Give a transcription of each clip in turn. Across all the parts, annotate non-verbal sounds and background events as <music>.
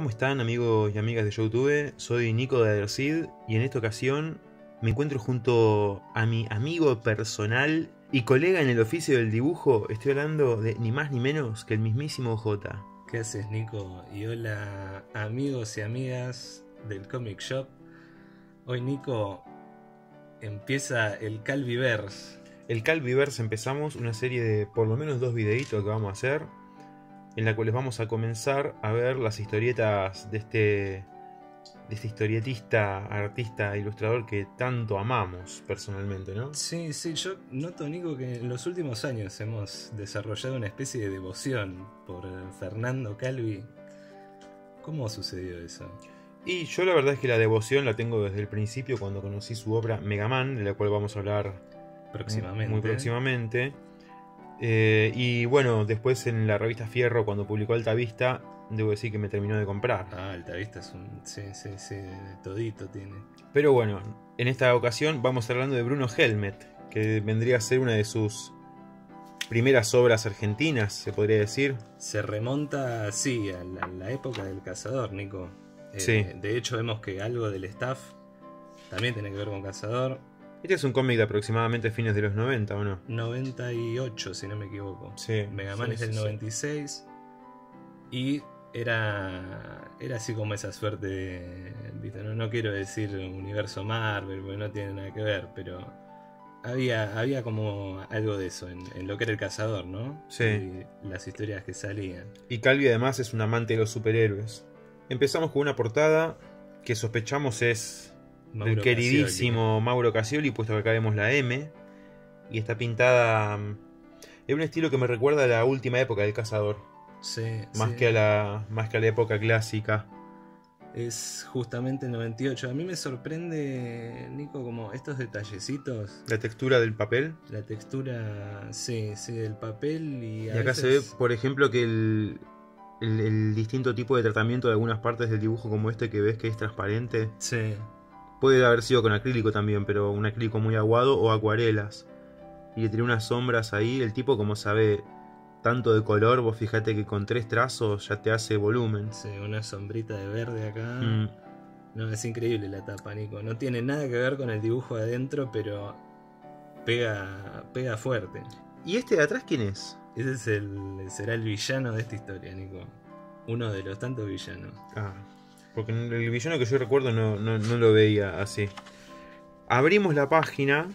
¿Cómo están amigos y amigas de YouTube? Soy Nico de Adercid y en esta ocasión me encuentro junto a mi amigo personal y colega en el oficio del dibujo. Estoy hablando de ni más ni menos que el mismísimo J. ¿Qué haces, Nico? Y hola, amigos y amigas del Comic Shop. Hoy, Nico, empieza el Calviverse. El Calviverse empezamos una serie de por lo menos dos videitos que vamos a hacer, en la cuales vamos a comenzar a ver las historietas de este de este historietista, artista, ilustrador que tanto amamos personalmente, ¿no? Sí, sí, yo noto, Nico, que en los últimos años hemos desarrollado una especie de devoción por Fernando Calvi. ¿Cómo sucedió eso? Y yo la verdad es que la devoción la tengo desde el principio cuando conocí su obra Mega Man, de la cual vamos a hablar Próximamente. muy próximamente. Eh, y bueno, después en la revista Fierro, cuando publicó Alta Vista, debo decir que me terminó de comprar. Ah, Altavista es un. Sí, sí, sí, todito tiene. Pero bueno, en esta ocasión vamos hablando de Bruno Helmet, que vendría a ser una de sus primeras obras argentinas, se podría decir. Se remonta, sí, a la, la época del cazador, Nico. Eh, Sí. De hecho, vemos que algo del staff también tiene que ver con cazador. Este es un cómic de aproximadamente fines de los 90, ¿o no? 98, si no me equivoco. Sí. Mega Man sí, es del sí, sí. 96. Y era, era así como esa suerte de. No, no quiero decir universo Marvel, porque no tiene nada que ver, pero había, había como algo de eso en, en lo que era el cazador, ¿no? Sí. Y las historias que salían. Y Calvi además es un amante de los superhéroes. Empezamos con una portada que sospechamos es Mauro del queridísimo Mauro Casioli, puesto que acá vemos la M. Y está pintada mm, en un estilo que me recuerda a la última época del cazador. Sí, Más, sí. que a la, más que a la época clásica. Es justamente el 98. A mí me sorprende, Nico, como estos detallecitos. La textura del papel. La textura, sí, sí, del papel y, acá se ve, por ejemplo, que el, el- el distinto tipo de tratamiento de algunas partes del dibujo, como este que ves que es transparente, Sí, puede haber sido con acrílico también, pero un acrílico muy aguado o acuarelas. Y tiene unas sombras ahí. El tipo, como sabe tanto de color, vos fíjate que con tres trazos ya te hace volumen. sí, una sombrita de verde acá. Mm. No, es increíble la tapa, Nico. No tiene nada que ver con el dibujo de adentro, pero pega, pega fuerte. ¿Y este de atrás quién es? Ese es el, será el villano de esta historia, Nico. Uno de los tantos villanos. Ah, porque el villano que yo recuerdo no, no, no lo veía así. Abrimos la página.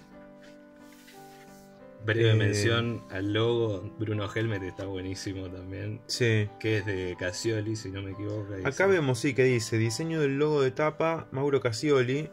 Breve Eh. mención al logo. Bruno Helmet está buenísimo también. Sí. Que es de Casioli, si no me equivoco. dice. Acá vemos, sí, que dice diseño del logo de tapa, Mauro Casioli.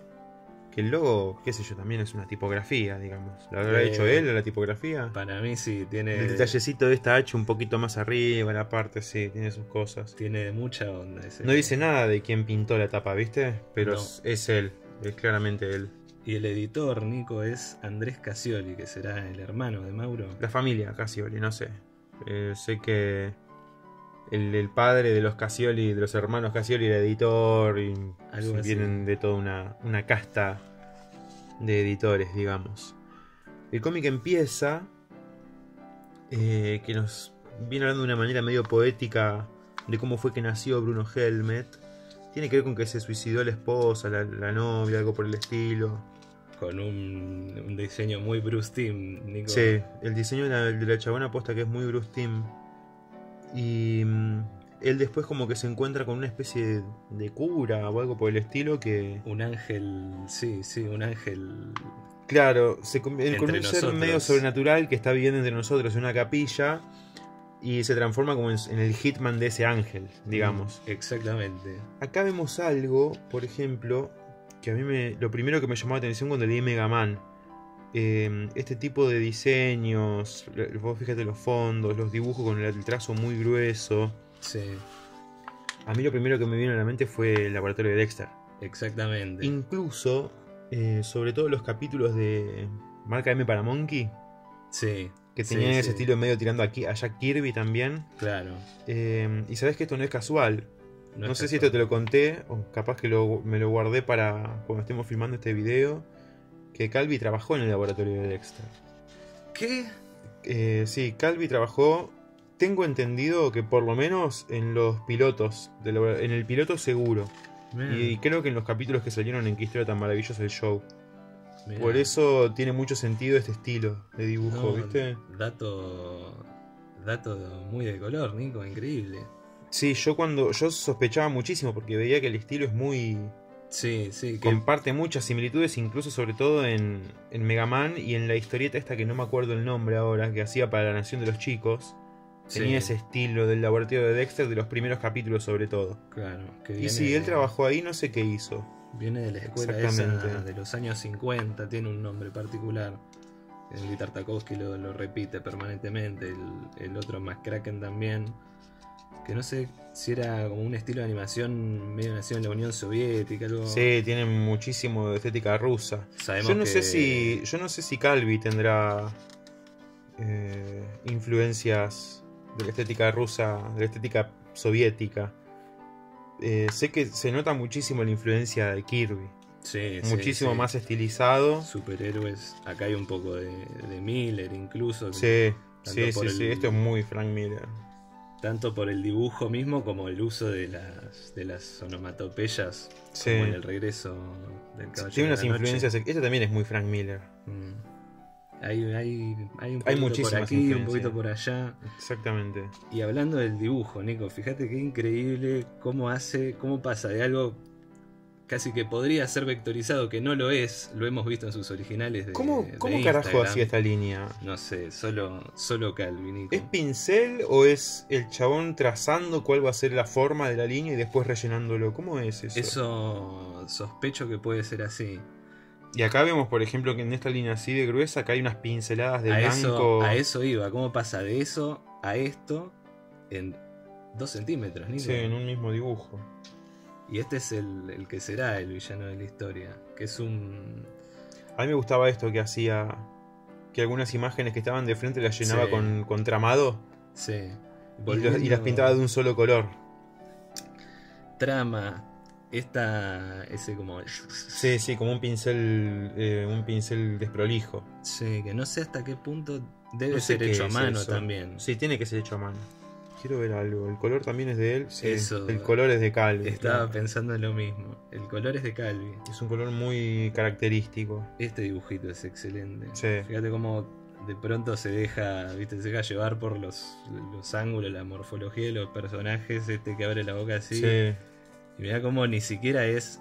Que el logo, qué sé yo, también es una tipografía, digamos. ¿Lo habrá Eh, hecho él, la tipografía? Para mí sí, tiene, El detallecito de esta H un poquito más arriba, la parte, sí, tiene sus cosas. tiene mucha onda. Ese No dice nada de quién pintó la tapa, ¿viste? Pero No. es, es él, es claramente él. Y el editor, Nico, es Andrés Casioli, que será el hermano de Mauro. La familia Casioli, no sé. Eh, sé que el, el padre de los Casioli, de los hermanos Casioli, era editor y Algo así. vienen de toda una, una casta de editores, digamos. El cómic empieza eh, que nos viene hablando de una manera medio poética de cómo fue que nació Bruno Helmet. Tiene que ver con que se suicidó la esposa, la, la novia, algo por el estilo. Con un, un diseño muy Bruce Nico. Sí, el diseño de la, de la chabona aposta que es muy Bruce. Y mm, él después como que se encuentra con una especie de, cura o algo por el estilo que... Un ángel, sí, sí, un ángel. Claro, se, con- un ser medio sobrenatural que está viviendo entre nosotros en una capilla y se transforma como en, en el hitman de ese ángel, digamos. Exactamente. Acá vemos algo, por ejemplo, que a mí me, lo primero que me llamó la atención cuando leí Mega Man. Eh, este tipo de diseños, vos fíjate los fondos, los dibujos con el, trazo muy grueso. Sí, A mí lo primero que me vino a la mente fue el laboratorio de Dexter. exactamente. Incluso, eh, sobre todo los capítulos de Marca M para Monkey, sí. que sí, tenían ese sí, estilo medio tirando aquí a Jack Kirby también. Claro. Eh, y sabes que esto no es casual. No, es sé si esto te lo conté o capaz que lo- me lo guardé para cuando estemos filmando este video. Que Calvi trabajó en el laboratorio de Dexter. ¿Qué? Eh, sí, Calvi trabajó tengo entendido que por lo menos en los pilotos, de la- en el piloto seguro, Mirá, y creo que en los capítulos que salieron en Qué historia tan maravillosa el show. mirá. Por eso tiene mucho sentido este estilo de dibujo, No, ¿viste? Dato. Dato muy de color, Nico, increíble. Sí, yo cuando. Yo sospechaba muchísimo porque veía que el estilo es muy. Sí, sí, que comparte muchas similitudes, incluso sobre todo en, en Mega Man y en la historieta esta que no me acuerdo el nombre ahora, que hacía para la Nación de los Chicos. Tenía sí, ese estilo del laboratorio de Dexter de los primeros capítulos sobre todo. Claro, que Y si él trabajó ahí, no sé qué hizo. Viene de la escuela esa de los años 50, tiene un nombre particular. El Tartakovsky lo, lo repite permanentemente, el, el otro más Kraken también. Que no sé si era como un estilo de animación medio nacido en la Unión Soviética, algo. Sí, tiene muchísimo de estética rusa. Sabemos Yo no que- sé si. Yo no sé si Calvi tendrá eh, influencias de la estética rusa, de la estética soviética. Eh, sé que se nota muchísimo la influencia de Kirby. Sí, sí, muchísimo sí. más estilizado. Superhéroes. Acá hay un poco de, de Miller incluso. Sí, sí, sí, sí. el- Esto es muy Frank Miller. Tanto por el dibujo mismo como el uso de las, de las onomatopeyas. Sí. Como en el regreso del caballero. Tiene unas de la Noche. influencias. Esto también es muy Frank Miller. Mm. Hay, hay, hay un Hay poquito por muchísimas aquí, un poquito por allá. Exactamente. Y hablando del dibujo, Nico, fíjate qué increíble cómo hace, cómo pasa de algo casi que podría ser vectorizado, que no lo es, lo hemos visto en sus originales de ¿Cómo, de cómo carajo hacía esta línea? No sé, solo, solo Calvin, Nico. ¿Es pincel o es el chabón trazando cuál va a ser la forma de la línea y después rellenándolo? ¿Cómo es eso? Eso sospecho que puede ser así. Y acá vemos, por ejemplo, que en esta línea así de gruesa, acá hay unas pinceladas de A blanco. eso, a eso iba, cómo pasa de eso a esto en dos centímetros, Nico. Sí, en un mismo dibujo. Y este es el, el que será el villano de la historia, que es un... A mí me gustaba esto que hacía. Que algunas imágenes que estaban de frente las llenaba Sí. con, con tramado Sí. y, las pintaba de un solo color. Trama, esta... ese como... Sí, sí, como un pincel. eh, un pincel desprolijo. Sí, que no sé hasta qué punto debe No sé ser hecho a mano eso. también. Sí, tiene que ser hecho a mano. Quiero ver algo. ¿El color también es de él? Sí. Eso. El color es de Calvi. Estaba claro. pensando en lo mismo. El color es de Calvi. Es un color muy característico. Este dibujito es excelente. Sí. Fíjate cómo de pronto se deja, viste, se deja llevar por los, los ángulos, la morfología de los personajes, este que abre la boca así. Sí. Y mira cómo ni siquiera es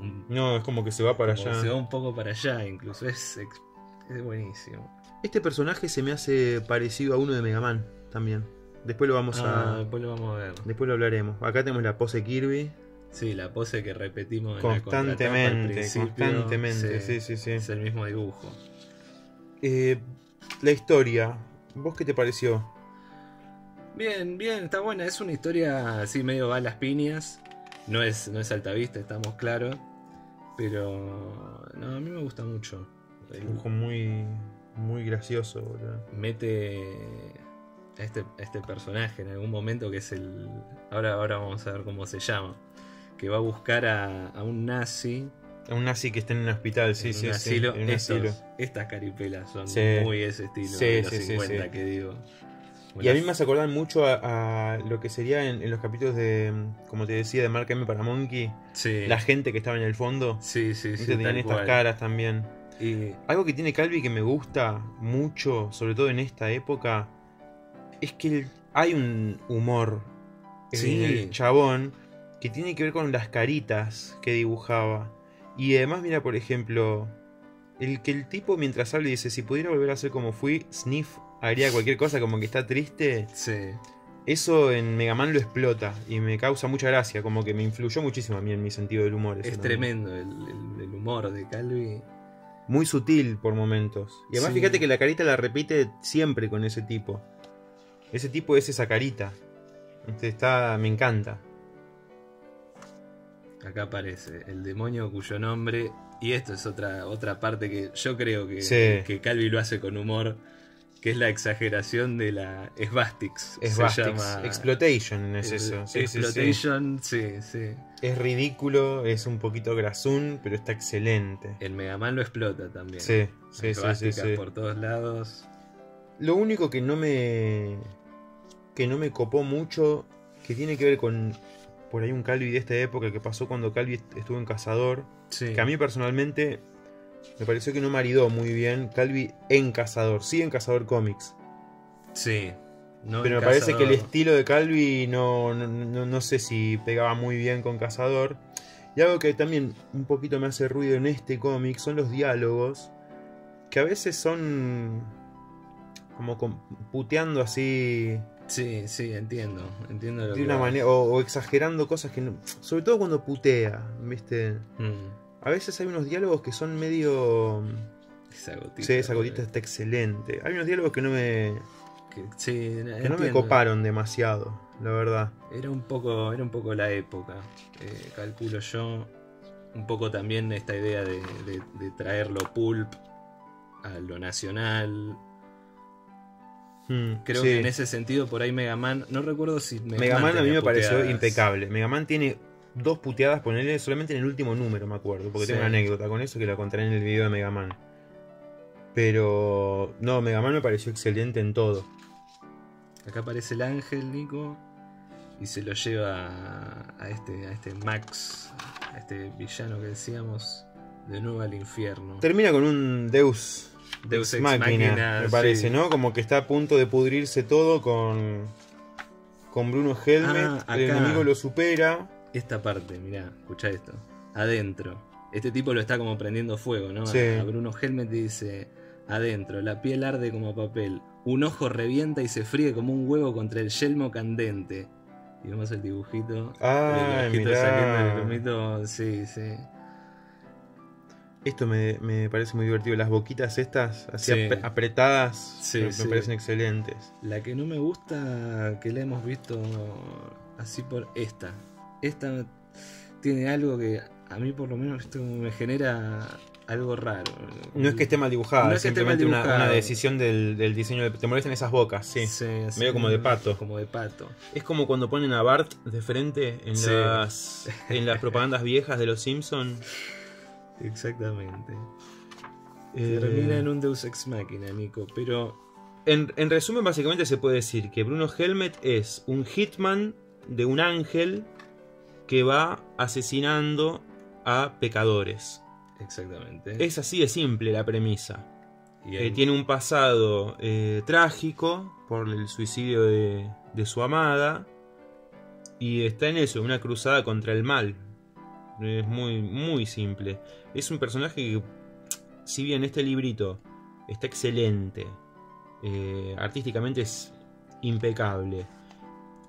un- No, es como que se va para allá. se va un poco para allá, incluso es, es buenísimo. Este personaje se me hace parecido a uno de Mega Man también. Después lo vamos Ah, a. después lo vamos a ver. Después lo hablaremos. Acá tenemos la pose Kirby. Sí, la pose que repetimos en la Constantemente, constantemente. Sí, sí, sí. Es el mismo dibujo. Eh, la historia. ¿Vos qué te pareció? Bien, bien, está buena. Es una historia así medio va a las piñas. No es, no es altavista, estamos claros. Pero no, a mí me gusta mucho. El- Dibujo muy. Muy gracioso, boludo. mete a este, a este personaje en algún momento que es el. Ahora, ahora vamos a ver cómo se llama. Que va a buscar a, a un nazi Un nazi que está en un hospital, sí, en sí, un sí. en un Estos- asilo. Estas caripelas son Sí. muy ese estilo Sí, de los sí, sí, 50 sí. que digo. Y a mí me hace acordar mucho a, a lo que sería en, en los capítulos de, como te decía, de Mark M para Monkey. Sí, La gente que estaba en el fondo. sí, sí, sí, tenían estas cual. caras también. Y Algo que tiene Calvi que me gusta mucho, sobre todo en esta época, es que hay un humor en Sí. el chabón que tiene que ver con las caritas que dibujaba. Y además, mira, por ejemplo, el que el tipo mientras habla dice, si pudiera volver a ser como fui, Sniff haría cualquier cosa como que está triste. sí. Eso en Mega Man lo explota y me causa mucha gracia, como que me influyó muchísimo a mí en mi sentido del humor. Es tremendo el, el- el humor de Calvi. Muy sutil por momentos. Y además Sí. fíjate que la carita la repite siempre con ese tipo. Ese tipo es esa carita. Este está. me encanta. Acá aparece el demonio cuyo nombre. Y esto es otra, otra parte que yo creo que, Sí. que Calvi lo hace con humor. Que es la exageración de la Svastics. Llama. Exploitation es eso. Sí. Exploitation, sí, sí. Es ridículo, es un poquito grasún, pero está excelente. El Mega Man lo explota también. Sí, sí, sí. por todos lados. Lo único que no me. Que no me copó mucho, que tiene que ver con por ahí un Calvi de esta época que pasó cuando Calvi est- estuvo en Cazador, Sí. que a mí personalmente me pareció que no maridó muy bien Calvi en Cazador, sí en Cazador Comics, Sí. No pero me parece que el estilo de Calvi no, no, no- no sé si pegaba muy bien con Cazador. Y algo que también un poquito me hace ruido en este cómic son los diálogos, que a veces son como com- puteando así Sí, sí, entiendo. Entiendo lo de que una manera, o, o exagerando cosas que no- sobre todo cuando putea, ¿viste? Mm, A veces hay unos diálogos que son medio... esa gotita. Sí, esa gotita está excelente. Hay unos diálogos que no me, Que, sí, que no me coparon demasiado, la verdad. Era un poco, era un poco la época, eh, calculo yo. Un poco también esta idea de, de- de traerlo pulp a lo nacional. Mm, Creo sí. que en ese sentido por ahí Mega Man, no recuerdo si Mega, Mega Man a mí me pareció impecable. Mega Man tiene dos puteadas, ponerle solamente en el último número, me acuerdo. Porque Sí. tengo una anécdota con eso que la contaré en el video de Mega Man. Pero no, Mega Man me pareció excelente en todo. Acá aparece el ángel, Nico, y se lo lleva a, a este, a este Max, a este villano que decíamos, de nuevo al infierno. Termina con un Deus Deus Ex me parece, sí. ¿no? Como que está a punto de pudrirse todo con con Bruno Helmet, Ah, el enemigo lo supera. Esta parte, mirá, escucha esto. Adentro. Este tipo lo está como prendiendo fuego, ¿no? Sí. A Bruno Helmet dice, adentro, la piel arde como papel, un ojo revienta y se fríe como un huevo contra el yelmo candente. Y vemos el dibujito. Ah, el dibujito mirá. saliendo del humito, sí, sí. Esto me, me parece muy divertido. Las boquitas estas, así Sí. ap- apretadas, Sí, me, me sí. parecen excelentes. La que no me gusta, que la hemos visto así por esta. Esta tiene algo que a mí por lo menos esto me genera algo raro. No es que esté mal dibujada, No es es que esté mal simplemente una, decisión del, del diseño. De, te molestan esas bocas, sí. así medio como de pato. Como de pato. Es como cuando ponen a Bart de frente en, Sí. las, en las propagandas viejas de los Simpsons. <laughs> Exactamente. Eh, Termina en un Deus Ex Machina, Nico, pero en, en resumen, básicamente se puede decir que Bruno Helmet es un hitman de un ángel que va asesinando a pecadores. exactamente. Es así de simple la premisa. Y Eh, tiene un pasado eh, trágico por el suicidio de, de su amada. Y está en eso, una cruzada contra el mal. Es muy, muy simple. Es un personaje que, si bien este librito está excelente, eh, artísticamente es impecable.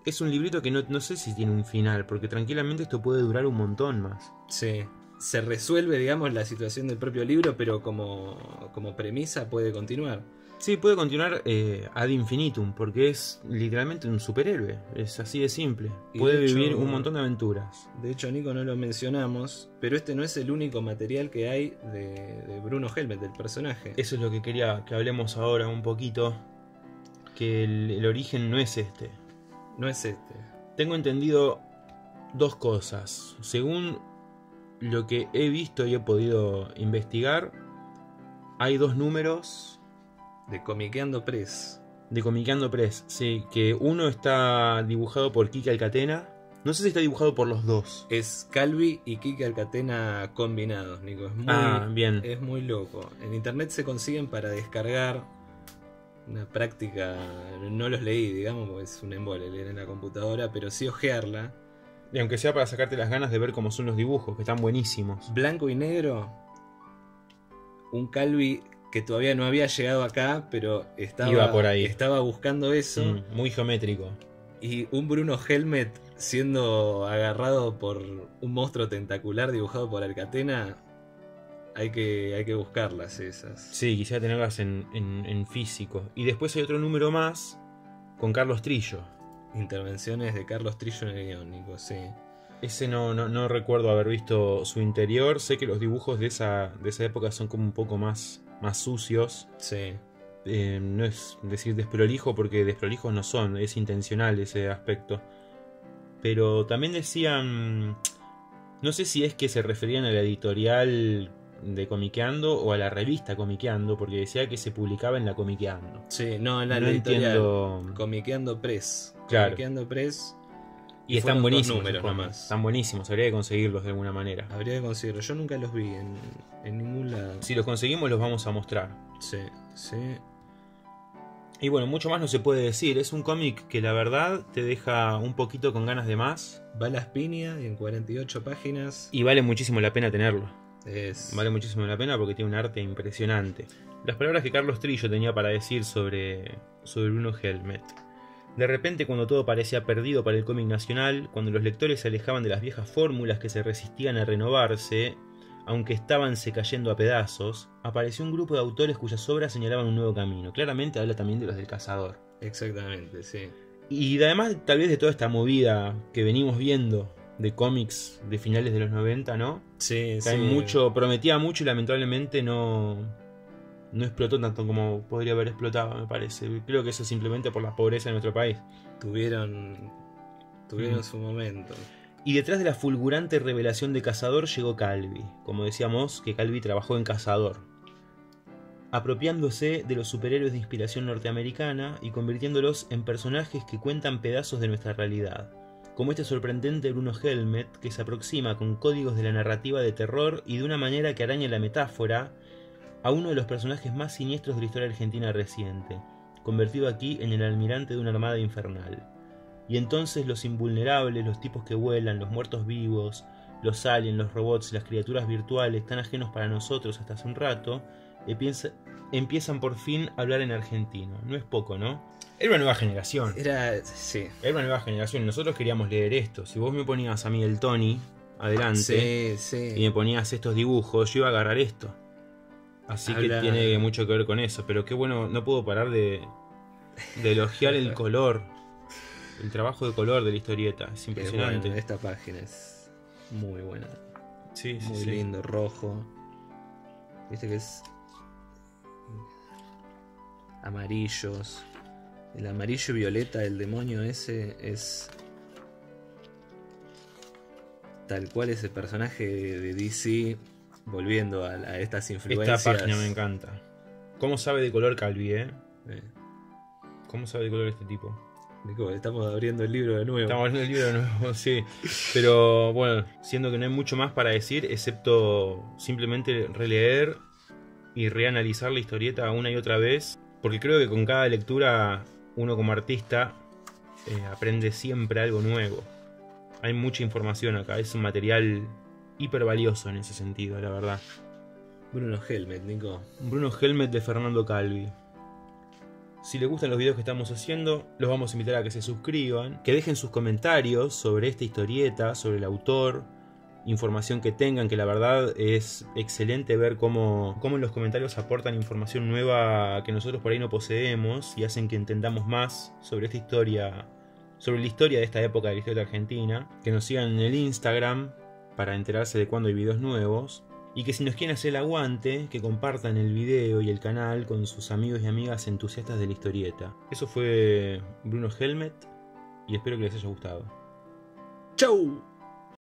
Es un librito que no, no sé si tiene un final, porque tranquilamente esto puede durar un montón más. Sí. Se resuelve, digamos, la situación del propio libro, pero como, como premisa puede continuar. Sí, puede continuar eh, ad infinitum, porque es literalmente un superhéroe. Es así de simple. Y puede de hecho- vivir un montón de aventuras. De hecho, Nico, no lo mencionamos, pero este no es el único material que hay de, de Bruno Helmet, del personaje. Eso es lo que quería que hablemos ahora un poquito. Que el, el origen no es este. No es este. Tengo entendido dos cosas. Según lo que he visto y he podido investigar, hay dos números De Comiqueando Press. de Comiqueando Press. Sí, que uno está dibujado por Kike Alcatena. No sé si está dibujado por los dos. Es Calvi y Kike Alcatena combinados, Nico. Es muy, Ah, bien. es muy loco. En internet se consiguen para descargar una práctica. No los leí, digamos, porque es un embole leer en la computadora, pero sí ojearla. Y aunque sea para sacarte las ganas de ver cómo son los dibujos, que están buenísimos. Blanco y negro. Un Calvi que todavía no había llegado acá, pero estaba, Iba por ahí. estaba buscando eso. Mm, muy geométrico. Y un Bruno Helmet siendo agarrado por un monstruo tentacular dibujado por Alcatena. Hay que, hay que buscarlas esas. Sí, quisiera tenerlas en, en- en físico. Y después hay otro número más con Carlos Trillo. Intervenciones de Carlos Trillo en el guion, Nico, sí. Ese no, no, no recuerdo haber visto su interior. Sé que los dibujos de esa, de esa época son como un poco más, más sucios. Sí. Eh, no es decir desprolijo porque desprolijos no son, es intencional ese aspecto. Pero también decían, no sé si es que se referían a la editorial de Comiqueando o a la revista Comiqueando, porque decía que se publicaba en la Comiqueando. Sí, no, en la No editorial. entiendo. Comiqueando Press. Claro. Comiqueando Press. Y están buenísimos. números. Están buenísimos, habría que conseguirlos de alguna manera. Habría que conseguirlo. Yo nunca los vi en, en ningún lado. Si los conseguimos, los vamos a mostrar. Sí, sí. Y bueno, mucho más no se puede decir. Es un cómic que la verdad te deja un poquito con ganas de más. Balas Piña y en 48 páginas. Y vale muchísimo la pena tenerlo. Es. Vale muchísimo la pena porque tiene un arte impresionante. Las palabras que Carlos Trillo tenía para decir sobre, sobre Bruno Helmet. De repente, cuando todo parecía perdido para el cómic nacional, cuando los lectores se alejaban de las viejas fórmulas que se resistían a renovarse, aunque estabanse cayendo a pedazos, apareció un grupo de autores cuyas obras señalaban un nuevo camino. Claramente habla también de los del cazador. Exactamente, sí. Y además, tal vez de toda esta movida que venimos viendo de cómics de finales de los 90, ¿no? Sí, Que sí. hay mucho, prometía mucho y lamentablemente no, no explotó tanto como podría haber explotado, me parece. Creo que eso es simplemente por la pobreza de nuestro país. Tuvieron. Tuvieron Mm. su momento. Y detrás de la fulgurante revelación de Cazador llegó Calvi. Como decíamos, que Calvi trabajó en Cazador. Apropiándose de los superhéroes de inspiración norteamericana y convirtiéndolos en personajes que cuentan pedazos de nuestra realidad. Como este sorprendente Bruno Helmet que se aproxima con códigos de la narrativa de terror y de una manera que araña la metáfora a uno de los personajes más siniestros de la historia argentina reciente, convertido aquí en el almirante de una armada infernal. Y entonces los invulnerables, los tipos que vuelan, los muertos vivos, los aliens, los robots, las criaturas virtuales tan ajenos para nosotros hasta hace un rato, empieza- empiezan por fin a hablar en argentino. No es poco, ¿no? Era una nueva generación. Era. Sí. Era una nueva generación. Nosotros queríamos leer esto. Si vos me ponías a mí el Tony adelante Sí, y me ponías estos dibujos, yo iba a agarrar esto. Así Habla- que tiene mucho que ver con eso. Pero qué bueno, no puedo parar de, de elogiar el <laughs> color. El trabajo de color de la historieta. Es impresionante. bueno, esta página es muy buena. Sí, sí, Muy sí. lindo, rojo. Viste que es. Amarillos. El amarillo y violeta del demonio ese es. Tal cual ese personaje de DC volviendo a, a estas influencias. Esta página me encanta. ¿Cómo sabe de color Calvi, eh? Eh, ¿Cómo sabe de color este tipo? Estamos abriendo el libro de nuevo. Estamos hablando del libro de nuevo, <laughs> sí. Pero bueno, siendo que no hay mucho más para decir, excepto simplemente releer y reanalizar la historieta una y otra vez. Porque creo que con cada lectura, uno como artista eh, aprende siempre algo nuevo. Hay mucha información acá, es un material hiper valioso en ese sentido, la verdad. Bruno Helmet, Nico. Bruno Helmet de Fernando Calvi. Si les gustan los videos que estamos haciendo, los vamos a invitar a que se suscriban, que dejen sus comentarios sobre esta historieta, sobre el autor, información que tengan, que la verdad es excelente ver cómo, cómo en los comentarios aportan información nueva que nosotros por ahí no poseemos y hacen que entendamos más sobre esta historia, sobre la historia de esta época de la historia argentina, que nos sigan en el Instagram para enterarse de cuando hay videos nuevos. Y que si nos quieren hacer el aguante, que compartan el video y el canal con sus amigos y amigas entusiastas de la historieta. Eso fue Bruno Helmet y espero que les haya gustado. ¡Chau!